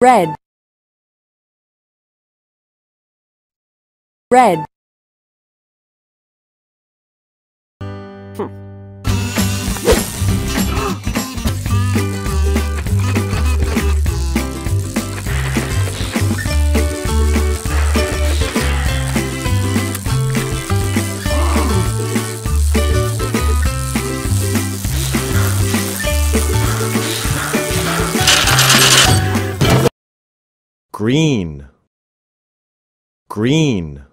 red. Red green. Green